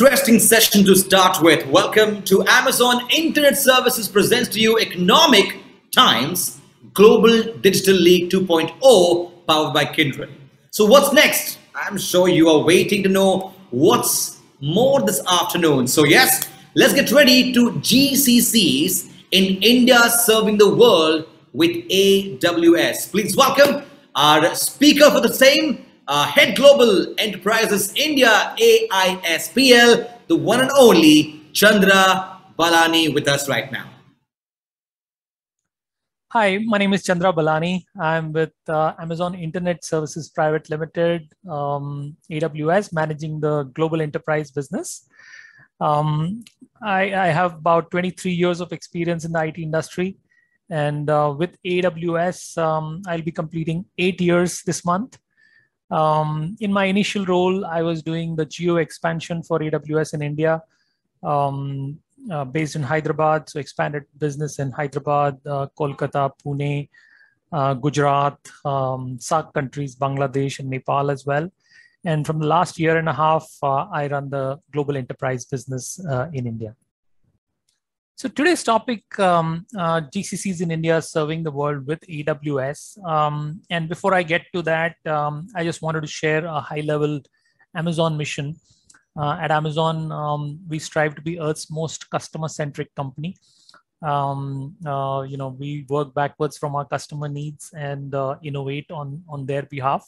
interesting session to start with. Welcome to Amazon Internet Services presents to you Economic Times Global Digital League 2.0 powered by Kyndryl. So what's next? I'm sure you are waiting to know what's more this afternoon. So yes, let's get ready to GCCs in India serving the world with AWS. Please welcome our speaker for the same, uh, Head Global Enterprises India AISPL, the one and only Chandra Balani with us right now. Hi, my name is Chandra Balani. I'm with uh, Amazon Internet Services Private Limited, um, AWS, managing the global enterprise business. Um, I, I, have about 23 years of experience in the IT industry. And uh, with AWS, um, I'll be completing eight years this month. Um, in my initial role, I was doing the geo expansion for AWS in India, um, uh, based in Hyderabad. So expanded business in Hyderabad, uh, Kolkata, Pune, uh, Gujarat, um, countries, Bangladesh, and Nepal as well. And from the last year and a half, uh, I run the global enterprise business uh, in India. So today's topic, um, uh, GCCs in India serving the world with AWS. Um, and before I get to that, um, I just wanted to share a high-level Amazon mission. Uh, at Amazon, um, we strive to be Earth's most customer-centric company. Um, uh, you know, we work backwards from our customer needs and uh, innovate on on their behalf.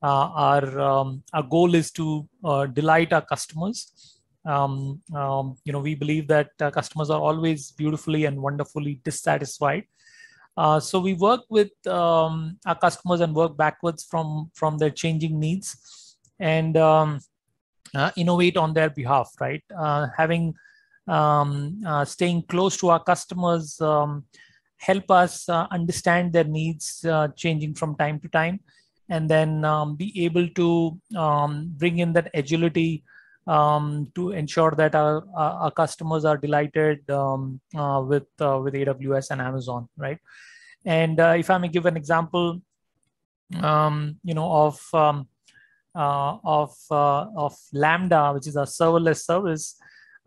Uh, our um, our goal is to uh, delight our customers um, um, you know, we believe that uh, customers are always beautifully and wonderfully dissatisfied. Uh, so we work with um, our customers and work backwards from from their changing needs and um, uh, innovate on their behalf. Right, uh, having um, uh, staying close to our customers um, help us uh, understand their needs changing from time to time, and then be able to bring in that agility um, to ensure that our, our customers are delighted um, uh, with uh, with AWS and Amazon, right? And uh, if I may give an example, um, you know, of um, uh, of uh, of Lambda, which is a serverless service,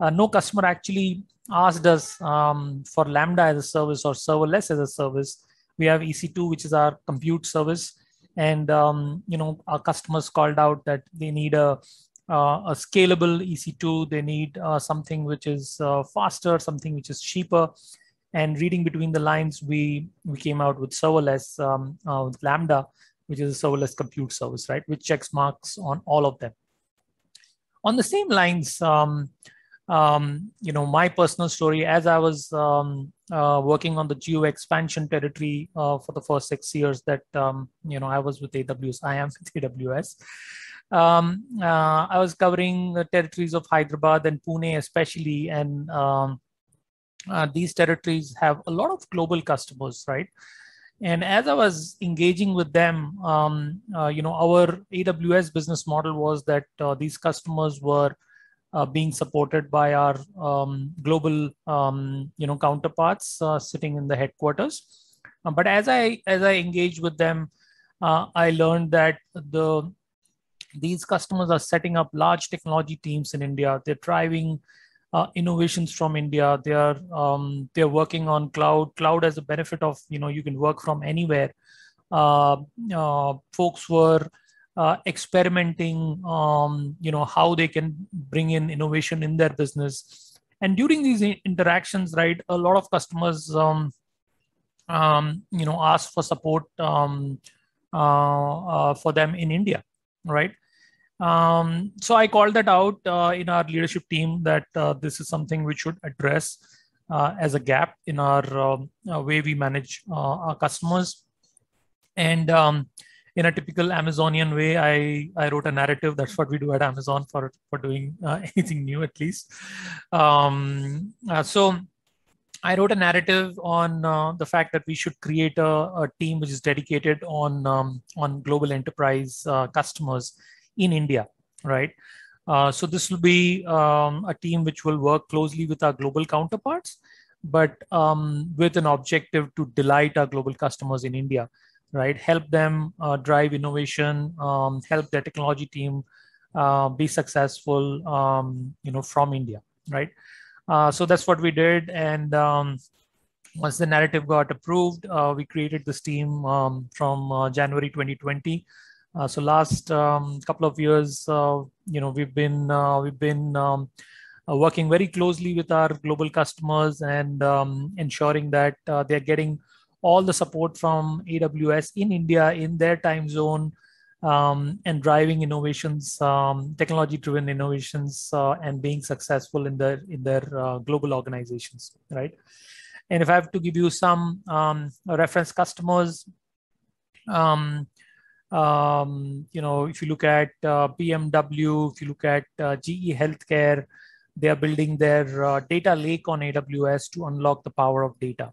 uh, no customer actually asked us um, for Lambda as a service or serverless as a service. We have EC2, which is our compute service, and um, you know, our customers called out that they need a a scalable EC2. They need uh, something which is uh, faster, something which is cheaper. And reading between the lines, we we came out with serverless um, with Lambda, which is a serverless compute service, right? Which checks marks on all of them. On the same lines, um, um, you know, my personal story as I was um, uh, working on the geo expansion territory uh, for the first six years that um, you know I was with AWS. I am with AWS um, uh, I was covering the territories of Hyderabad and Pune, especially, and um, uh, these territories have a lot of global customers, right? And as I was engaging with them, um, uh, you know, our AWS business model was that uh, these customers were uh, being supported by our um, global, um, you know, counterparts uh, sitting in the headquarters. but as I as I engaged with them, I learned that the these customers are setting up large technology teams in India. They're driving uh, innovations from India. They are um, they're working on cloud. Cloud as a benefit of you know you can work from anywhere. Uh, uh, folks were uh, experimenting, um, you know, how they can bring in innovation in their business. And during these interactions, right, a lot of customers, um, um, you know, ask for support um, uh, uh, for them in India, right? Um, so I called that out uh, in our leadership team that uh, this is something we should address uh, as a gap in our um, uh, way we manage uh, our customers. And um, in a typical Amazonian way, I, I wrote a narrative. That's what we do at Amazon for, for doing uh, anything new, at least. Um, so I wrote a narrative on the fact that we should create a, a team which is dedicated on um, on global enterprise customers in India, right? Uh, so this will be um, a team which will work closely with our global counterparts, but um, with an objective to delight our global customers in India, right? Help them uh, drive innovation, um, help their technology team uh, be successful, um, you know, from India, right? Uh, so that's what we did. And um, once the narrative got approved, uh, we created this team um, from uh, January 2020. Uh, so last um, couple of years, uh, you know, we've been we've been um, working very closely with our global customers and um, ensuring that they're getting all the support from AWS in India in their time zone um, and driving innovations, um, technology-driven innovations, uh, and being successful in their in their uh, global organizations, right? And if I have to give you some um, reference customers, um, um, you know, if you look at uh, BMW, if you look at uh, GE Healthcare, they are building their uh, data lake on AWS to unlock the power of data,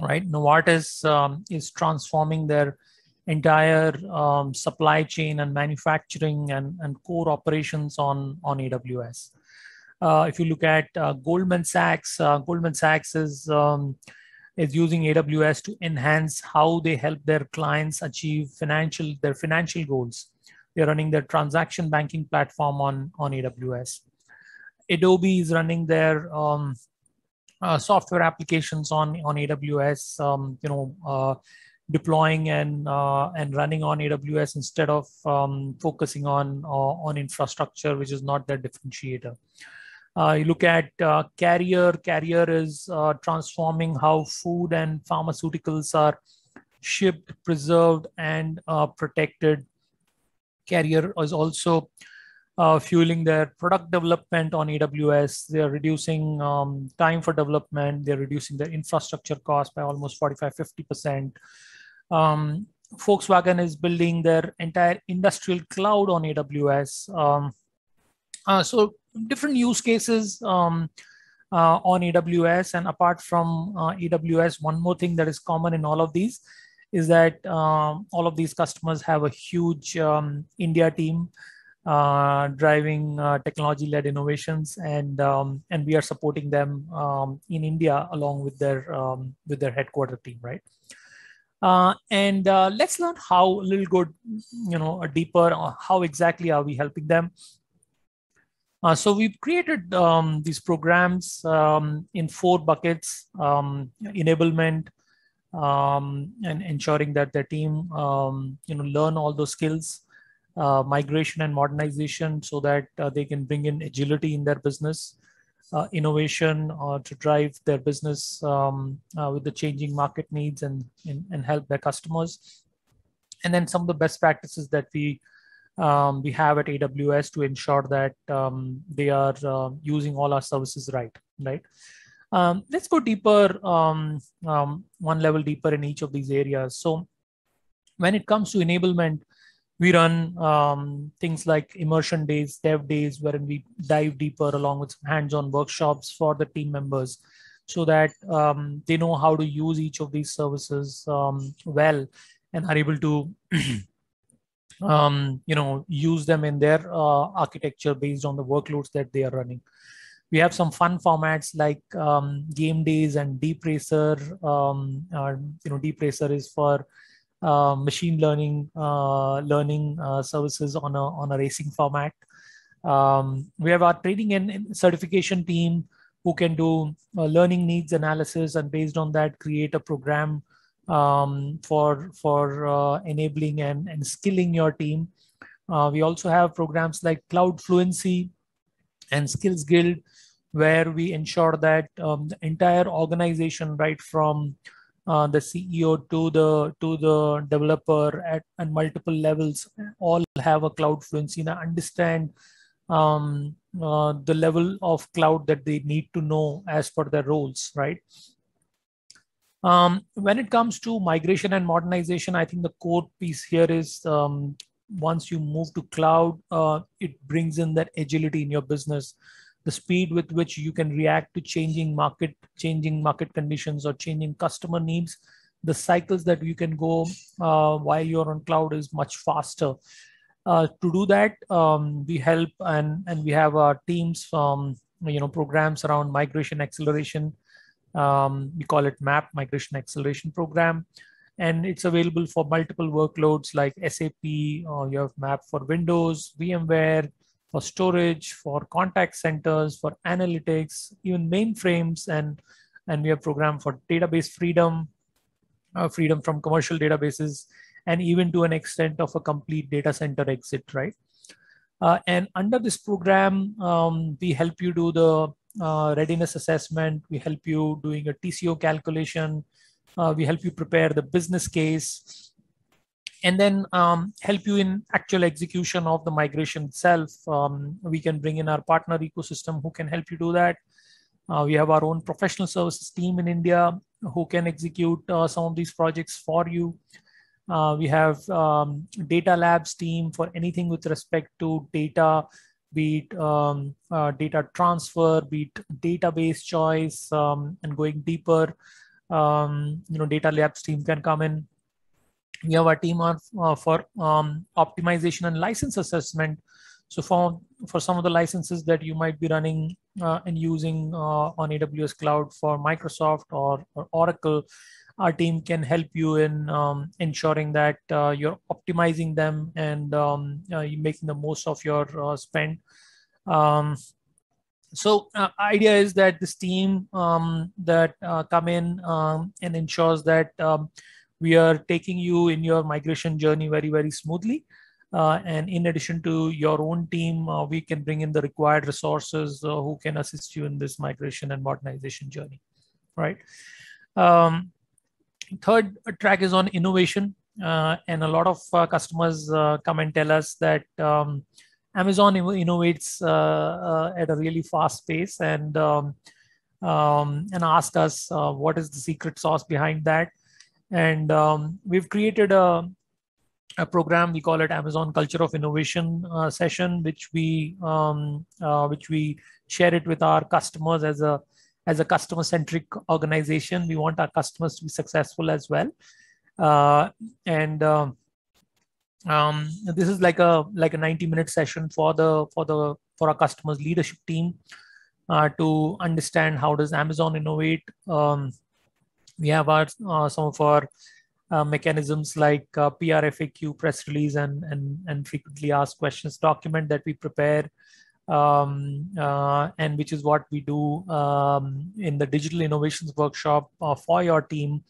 right? Novartis um, is transforming their entire um, supply chain and manufacturing and, and core operations on, on AWS. Uh, if you look at uh, Goldman Sachs, uh, Goldman Sachs is, um, is using AWS to enhance how they help their clients achieve financial their financial goals. They're running their transaction banking platform on, on AWS. Adobe is running their um, uh, software applications on, on AWS. Um, you know, uh, deploying and uh, and running on AWS instead of um, focusing on uh, on infrastructure, which is not their differentiator. Uh, you look at uh, Carrier. Carrier is uh, transforming how food and pharmaceuticals are shipped, preserved, and uh, protected. Carrier is also fueling their product development on AWS. They're reducing um, time for development. They're reducing their infrastructure cost by almost 45, 50 percent um, Volkswagen is building their entire industrial cloud on AWS. Um, uh, so different use cases um, uh, on AWS. And apart from uh, AWS, one more thing that is common in all of these is that um, all of these customers have a huge um, India team uh, driving uh, technology-led innovations, and um, and we are supporting them um, in India along with their um, with their headquarter team, right? Uh, and uh, let's learn how a little good, you know, deeper, uh, how exactly are we helping them? Uh, so we've created um, these programs um, in four buckets, um, enablement, um, and ensuring that the team, um, you know, learn all those skills, uh, migration and modernization so that uh, they can bring in agility in their business, uh, innovation uh, to drive their business um, uh, with the changing market needs and, and, and help their customers. And then some of the best practices that we um, we have at AWS to ensure that um, they are uh, using all our services right, right? Um, let's go deeper, um, um, one level deeper in each of these areas. So when it comes to enablement, we run things like immersion days, dev days, wherein we dive deeper along with hands-on workshops for the team members so that they know how to use each of these services well and are able to um, you know use them in their uh, architecture based on the workloads that they are running we have some fun formats like um, game days and DeepRacer um, uh, you know DeepRacer is for uh, machine learning uh, learning uh, services on a on a racing format. Um, we have our training and certification team who can do learning needs analysis and based on that create a program um, for for enabling and, and skilling your team. we also have programs like Cloud Fluency and Skills Guild, where we ensure that um, the entire organization, right from uh, the CEO to the to the developer at, at multiple levels all have a cloud fluency and understand um, uh, the level of cloud that they need to know as per their roles, right? Um, when it comes to migration and modernization, I think the core piece here is um, once you move to cloud, uh, it brings in that agility in your business. The speed with which you can react to changing market changing market conditions or changing customer needs the cycles that you can go uh, while you're on cloud is much faster. Uh, to do that um, we help and and we have our teams from you know programs around migration acceleration um, we call it MAP migration acceleration program and it's available for multiple workloads like SAP, or uh, you have MAP for Windows, VMware, for storage, for contact centers, for analytics, even mainframes, and and we have program for database freedom, uh, freedom from commercial databases, and even to an extent of a complete data center exit, right? Uh, and under this program, um, we help you do the uh, readiness assessment. We help you doing a TCO calculation. Uh, we help you prepare the business case and then um, help you in actual execution of the migration itself. Um, we can bring in our partner ecosystem who can help you do that. Uh, we have our own professional services team in India who can execute uh, some of these projects for you. Uh, we have um, data labs team for anything with respect to data, be it um, uh, data transfer, be it database choice, um, and going deeper. Um, you know, data labs team can come in we have a team on, uh, for um, optimization and license assessment. So for, for some of the licenses that you might be running uh, and using uh, on AWS Cloud for Microsoft or, or, Oracle, our team can help you in um, ensuring that uh, you're optimizing them and um, uh, making the most of your uh, spend. Um, so idea is that this team um, that come in um, and ensures that um, we are taking you in your migration journey very, very smoothly. Uh, and in addition to your own team, uh, we can bring in the required resources uh, who can assist you in this migration and modernization journey, right? Um, third track is on innovation. Uh, and a lot of uh, customers uh, come and tell us that um, Amazon innovates at a really fast pace and um, um, and ask us what is the secret sauce behind that and um, we've created a, a program we call it Amazon Culture of Innovation uh, session, which we um, uh, which we share it with our customers as a as a customer centric organization. We want our customers to be successful as well, uh, and um, um this is like a like a 90 minute session for the for the for our customers leadership team uh, to understand how does Amazon innovate. Um, we have our uh, some of our uh, mechanisms like uh, PRFAQ press release and, and, and frequently asked questions document that we prepare um, uh, and which is what we do um, in the digital innovations workshop uh, for your team,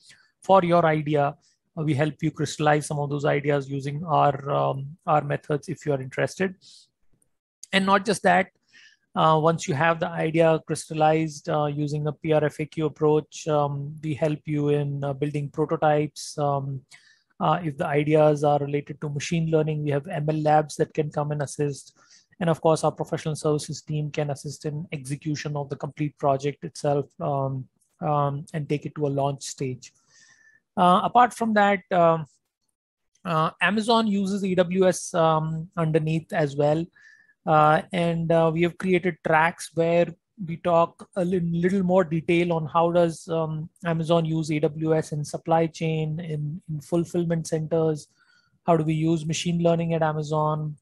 for your idea. Uh, we help you crystallize some of those ideas using our, um, our methods if you are interested. And not just that, uh, once you have the idea crystallized uh, using a PRFAQ approach, um, we help you in building prototypes. Um, if the ideas are related to machine learning, we have ML labs that can come and assist. And of course, our professional services team can assist in execution of the complete project itself um, um and take it to a launch stage. Uh, apart from that, um, uh, Amazon uses AWS um, underneath as well. Uh, and uh, we have created tracks where we talk a little more detail on how does um, Amazon use AWS in supply chain, in, in fulfillment centers, how do we use machine learning at Amazon,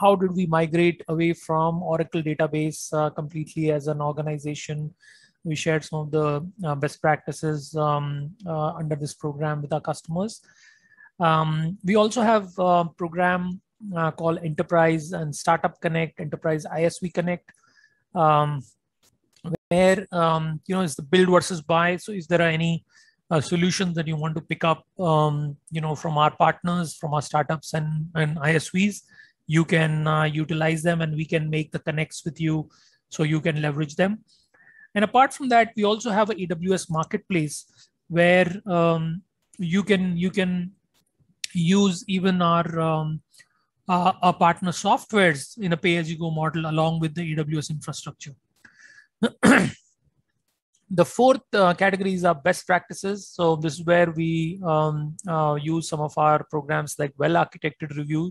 how did we migrate away from Oracle database uh, completely as an organization. We shared some of the uh, best practices um, uh, under this program with our customers. Um, we also have a program uh, called Enterprise and Startup Connect, Enterprise ISV Connect, um, where um, you know is the build versus buy. So, is there any uh, solutions that you want to pick up, um, you know, from our partners, from our startups and and ISVs? You can uh, utilize them, and we can make the connects with you, so you can leverage them. And apart from that, we also have a AWS marketplace where um, you can you can use even our um, uh, our partner softwares in a pay-as-you-go model along with the AWS infrastructure. the fourth uh, categories are best practices. So this is where we um, uh, use some of our programs like well-architected review, uh,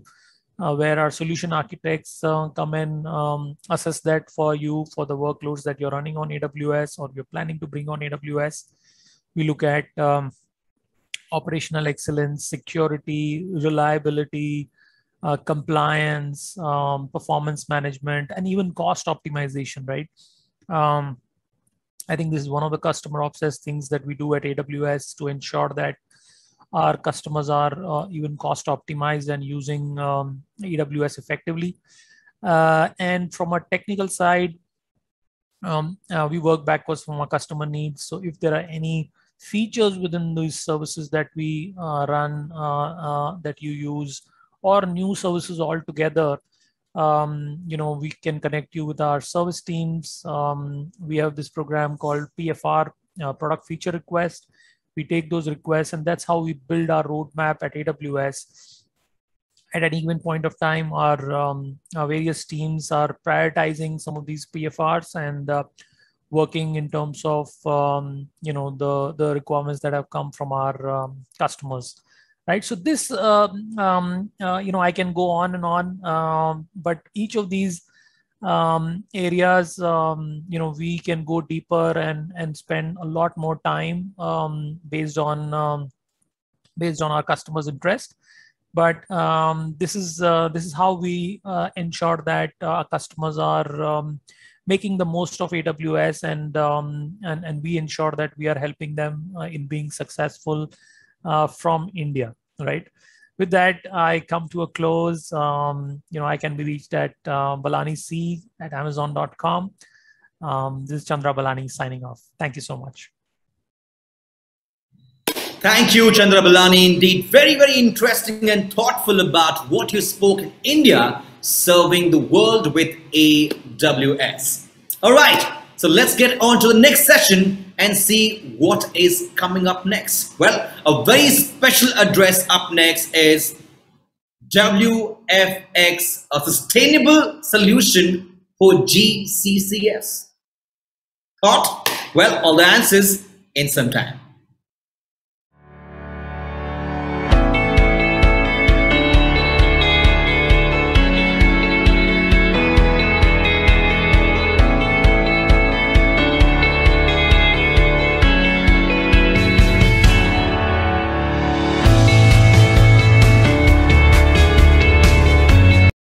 where our solution architects uh, come and um, assess that for you for the workloads that you're running on AWS or you're planning to bring on AWS. We look at um, operational excellence, security, reliability, uh, compliance, um, performance management, and even cost optimization, right? Um, I think this is one of the customer obsessed things that we do at AWS to ensure that our customers are uh, even cost optimized and using um, AWS effectively. Uh, and from a technical side, um, uh, we work backwards from our customer needs. So if there are any features within these services that we uh, run, uh, uh, that you use, or new services altogether, um, you know, we can connect you with our service teams. Um, we have this program called PFR, Product Feature Request, we take those requests and that's how we build our roadmap at aws at any given point of time our, um, our various teams are prioritizing some of these pfrs and uh, working in terms of um, you know the the requirements that have come from our um, customers right? So this um, uh, you know i can go on and on um, but each of these um, areas um, you know we can go deeper and and spend a lot more time um, based on um, based on our customers interest. But um, this is uh, this is how we uh, ensure that uh, our customers are um, making the most of aws and and and we ensure that we are helping them uh, in being successful uh, from india right with that, I come to a close. Um, you know, I can be reached at uh, Balani C at Amazon.com. Um, this is Chandra Balani signing off. Thank you so much. Thank you, Chandra Balani. Indeed, very, very interesting and thoughtful about what you spoke in India, serving the world with AWS. All right, so let's get on to the next session and see what is coming up next. Well, a very special address up next is WFX, a sustainable solution for GCCS. Thought? Well, all the answers in some time.